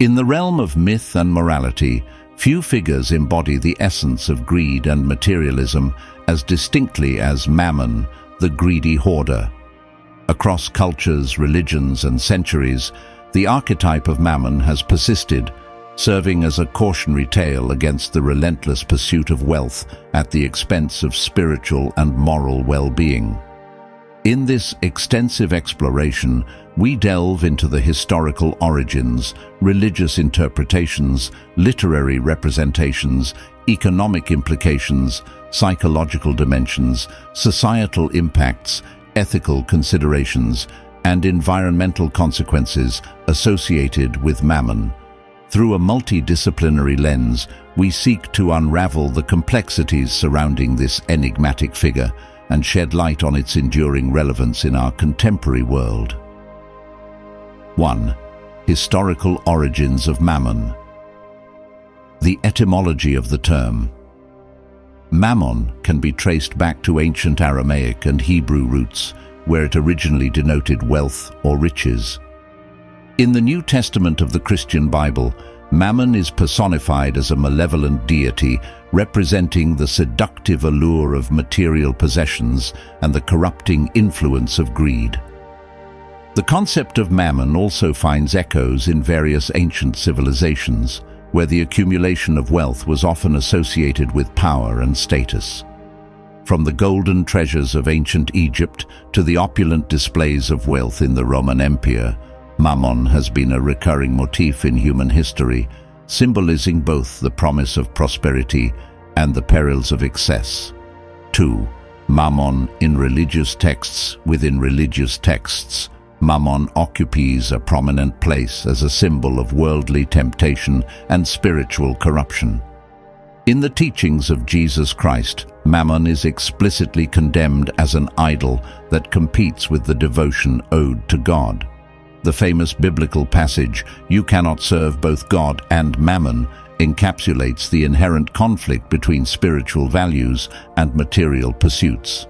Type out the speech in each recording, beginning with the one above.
In the realm of myth and morality, few figures embody the essence of greed and materialism as distinctly as Mammon, the greedy hoarder. Across cultures, religions and centuries, the archetype of Mammon has persisted, serving as a cautionary tale against the relentless pursuit of wealth at the expense of spiritual and moral well-being. In this extensive exploration, we delve into the historical origins, religious interpretations, literary representations, economic implications, psychological dimensions, societal impacts, ethical considerations, and environmental consequences associated with Mammon. Through a multidisciplinary lens, we seek to unravel the complexities surrounding this enigmatic figure and shed light on its enduring relevance in our contemporary world. 1. Historical origins of Mammon The etymology of the term Mammon can be traced back to ancient Aramaic and Hebrew roots, where it originally denoted wealth or riches. In the New Testament of the Christian Bible, Mammon is personified as a malevolent deity representing the seductive allure of material possessions and the corrupting influence of greed. The concept of Mammon also finds echoes in various ancient civilizations, where the accumulation of wealth was often associated with power and status. From the golden treasures of ancient Egypt to the opulent displays of wealth in the Roman Empire, Mammon has been a recurring motif in human history, symbolizing both the promise of prosperity and the perils of excess. 2. Mammon in religious texts within religious texts. Mammon occupies a prominent place as a symbol of worldly temptation and spiritual corruption. In the teachings of Jesus Christ, Mammon is explicitly condemned as an idol that competes with the devotion owed to God. The famous biblical passage, You cannot serve both God and mammon, encapsulates the inherent conflict between spiritual values and material pursuits.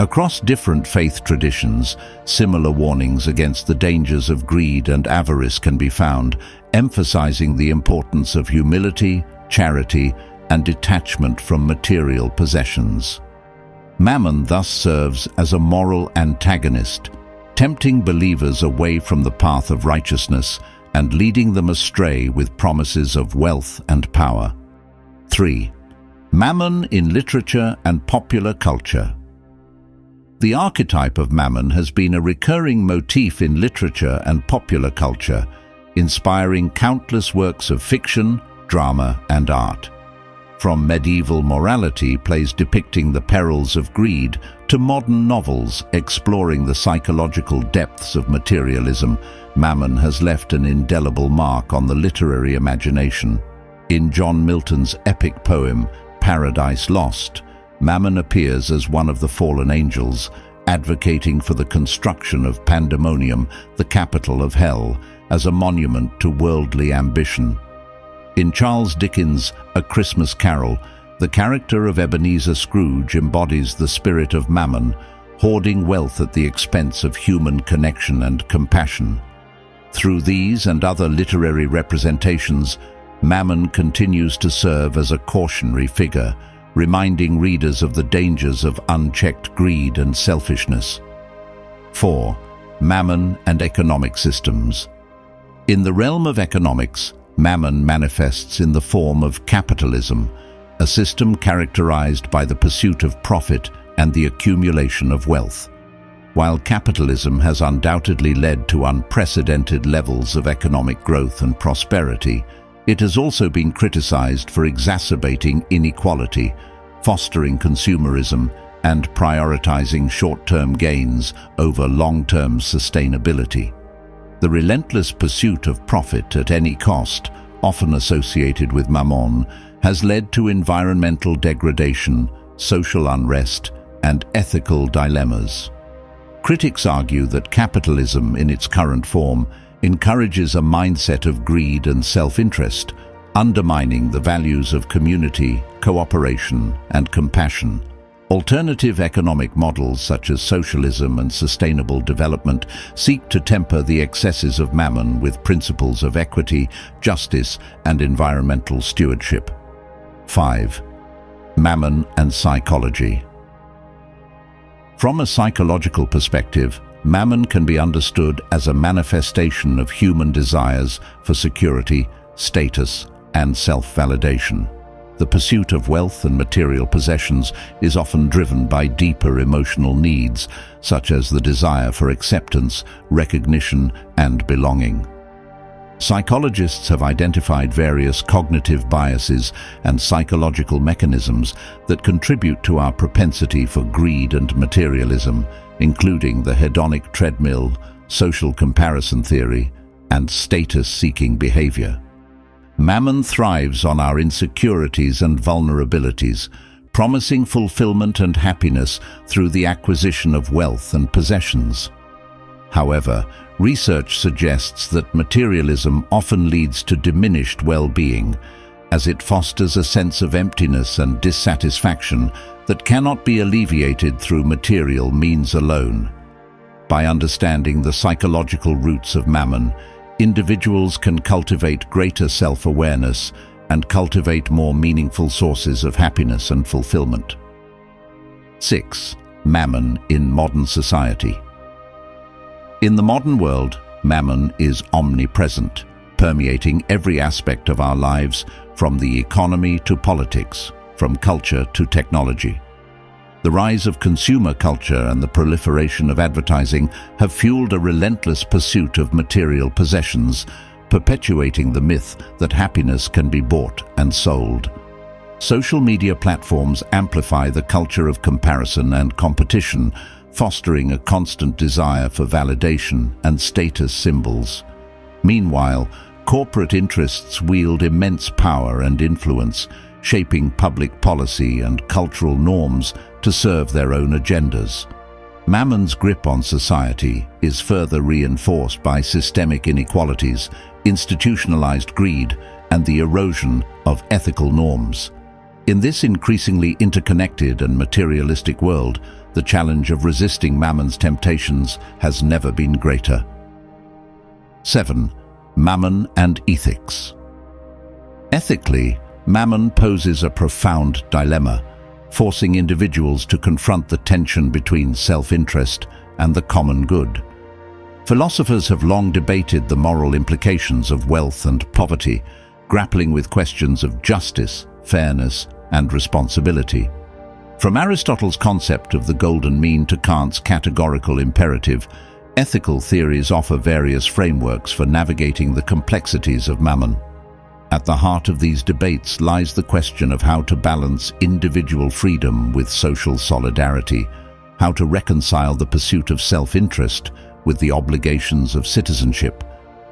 Across different faith traditions, similar warnings against the dangers of greed and avarice can be found, emphasizing the importance of humility, charity, and detachment from material possessions. Mammon thus serves as a moral antagonist, tempting believers away from the path of righteousness and leading them astray with promises of wealth and power. 3. Mammon in literature and popular culture. The archetype of Mammon has been a recurring motif in literature and popular culture, inspiring countless works of fiction, drama and art. From medieval morality plays depicting the perils of greed to modern novels exploring the psychological depths of materialism, Mammon has left an indelible mark on the literary imagination. In John Milton's epic poem, Paradise Lost, Mammon appears as one of the fallen angels, advocating for the construction of Pandemonium, the capital of hell, as a monument to worldly ambition. In Charles Dickens' A Christmas Carol, the character of Ebenezer Scrooge embodies the spirit of mammon, hoarding wealth at the expense of human connection and compassion. Through these and other literary representations, Mammon continues to serve as a cautionary figure, reminding readers of the dangers of unchecked greed and selfishness. 4. Mammon and Economic Systems In the realm of economics, Mammon manifests in the form of capitalism, a system characterized by the pursuit of profit and the accumulation of wealth. While capitalism has undoubtedly led to unprecedented levels of economic growth and prosperity, it has also been criticized for exacerbating inequality, fostering consumerism, and prioritizing short-term gains over long-term sustainability. The relentless pursuit of profit at any cost, often associated with mammon, has led to environmental degradation, social unrest, and ethical dilemmas. Critics argue that capitalism in its current form encourages a mindset of greed and self-interest, undermining the values of community, cooperation, and compassion. Alternative economic models such as socialism and sustainable development seek to temper the excesses of mammon with principles of equity, justice and environmental stewardship. 5. Mammon and Psychology From a psychological perspective, mammon can be understood as a manifestation of human desires for security, status and self-validation. The pursuit of wealth and material possessions is often driven by deeper emotional needs, such as the desire for acceptance, recognition, and belonging. Psychologists have identified various cognitive biases and psychological mechanisms that contribute to our propensity for greed and materialism, including the hedonic treadmill, social comparison theory, and status-seeking behavior. Mammon thrives on our insecurities and vulnerabilities, promising fulfillment and happiness through the acquisition of wealth and possessions. However, research suggests that materialism often leads to diminished well-being, as it fosters a sense of emptiness and dissatisfaction that cannot be alleviated through material means alone. By understanding the psychological roots of mammon, individuals can cultivate greater self-awareness and cultivate more meaningful sources of happiness and fulfillment. 6. Mammon in modern society. In the modern world, mammon is omnipresent, permeating every aspect of our lives from the economy to politics, from culture to technology. The rise of consumer culture and the proliferation of advertising have fueled a relentless pursuit of material possessions, perpetuating the myth that happiness can be bought and sold. Social media platforms amplify the culture of comparison and competition, fostering a constant desire for validation and status symbols. Meanwhile, corporate interests wield immense power and influence, shaping public policy and cultural norms to serve their own agendas. Mammon's grip on society is further reinforced by systemic inequalities, institutionalized greed, and the erosion of ethical norms. In this increasingly interconnected and materialistic world, the challenge of resisting Mammon's temptations has never been greater. 7. Mammon and Ethics Ethically, Mammon poses a profound dilemma, forcing individuals to confront the tension between self-interest and the common good. Philosophers have long debated the moral implications of wealth and poverty, grappling with questions of justice, fairness, and responsibility. From Aristotle's concept of the golden mean to Kant's categorical imperative, ethical theories offer various frameworks for navigating the complexities of mammon. At the heart of these debates lies the question of how to balance individual freedom with social solidarity, how to reconcile the pursuit of self-interest with the obligations of citizenship,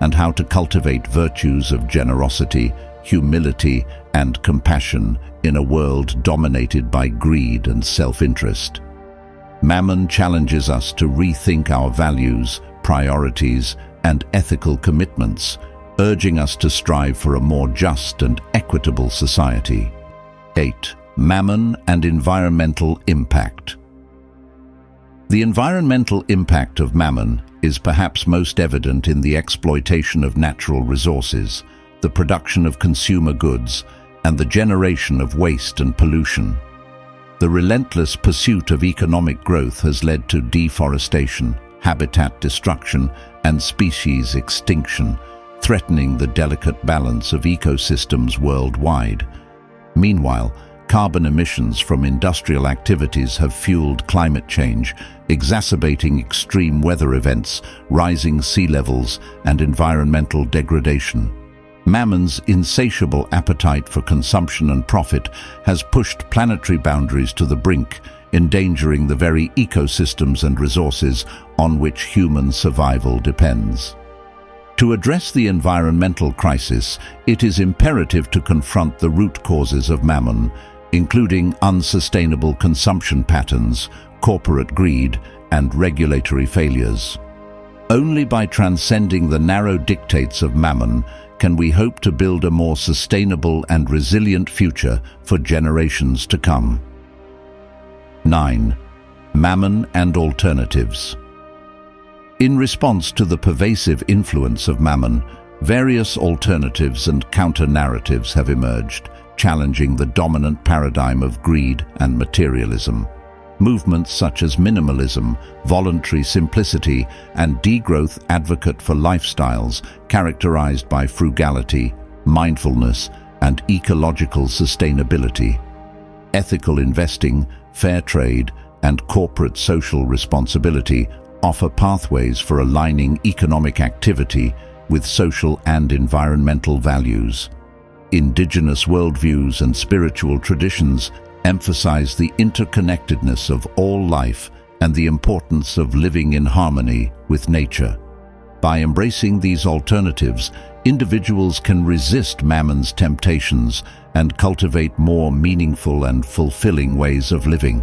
and how to cultivate virtues of generosity, humility and compassion in a world dominated by greed and self-interest. Mammon challenges us to rethink our values, priorities and ethical commitments urging us to strive for a more just and equitable society. 8. Mammon and environmental impact. The environmental impact of mammon is perhaps most evident in the exploitation of natural resources, the production of consumer goods, and the generation of waste and pollution. The relentless pursuit of economic growth has led to deforestation, habitat destruction, and species extinction, threatening the delicate balance of ecosystems worldwide. Meanwhile, carbon emissions from industrial activities have fueled climate change, exacerbating extreme weather events, rising sea levels, and environmental degradation. Mammon's insatiable appetite for consumption and profit has pushed planetary boundaries to the brink, endangering the very ecosystems and resources on which human survival depends. To address the environmental crisis, it is imperative to confront the root causes of mammon, including unsustainable consumption patterns, corporate greed, and regulatory failures. Only by transcending the narrow dictates of mammon can we hope to build a more sustainable and resilient future for generations to come. 9. Mammon and Alternatives In response to the pervasive influence of Mammon, various alternatives and counter-narratives have emerged, challenging the dominant paradigm of greed and materialism. Movements such as minimalism, voluntary simplicity, and degrowth advocate for lifestyles characterized by frugality, mindfulness, and ecological sustainability. Ethical investing, fair trade, and corporate social responsibility offer pathways for aligning economic activity with social and environmental values. Indigenous worldviews and spiritual traditions emphasize the interconnectedness of all life and the importance of living in harmony with nature. By embracing these alternatives, individuals can resist Mammon's temptations and cultivate more meaningful and fulfilling ways of living.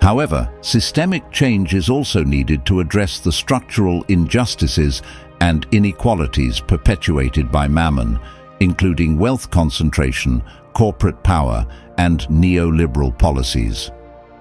However, systemic change is also needed to address the structural injustices and inequalities perpetuated by Mammon, including wealth concentration, corporate power, and neoliberal policies.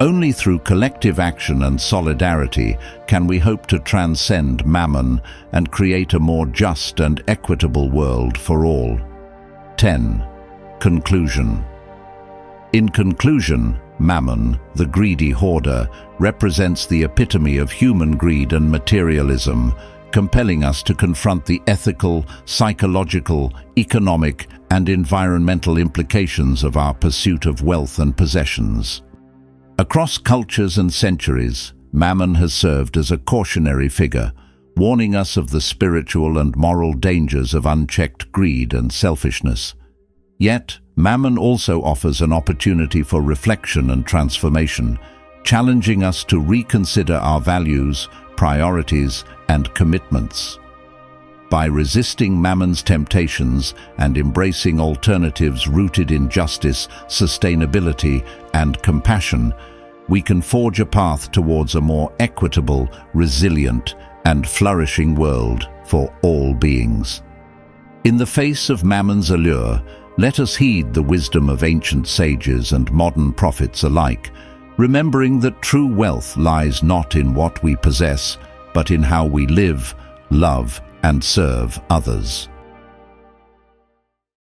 Only through collective action and solidarity can we hope to transcend mammon and create a more just and equitable world for all. 10. Conclusion In conclusion, Mammon, the greedy hoarder, represents the epitome of human greed and materialism, compelling us to confront the ethical, psychological, economic and environmental implications of our pursuit of wealth and possessions. Across cultures and centuries, Mammon has served as a cautionary figure, warning us of the spiritual and moral dangers of unchecked greed and selfishness. Yet, Mammon also offers an opportunity for reflection and transformation, challenging us to reconsider our values, priorities, and commitments. By resisting Mammon's temptations and embracing alternatives rooted in justice, sustainability, and compassion, we can forge a path towards a more equitable, resilient, and flourishing world for all beings. In the face of Mammon's allure, let us heed the wisdom of ancient sages and modern prophets alike, remembering that true wealth lies not in what we possess, but in how we live, love, and serve others.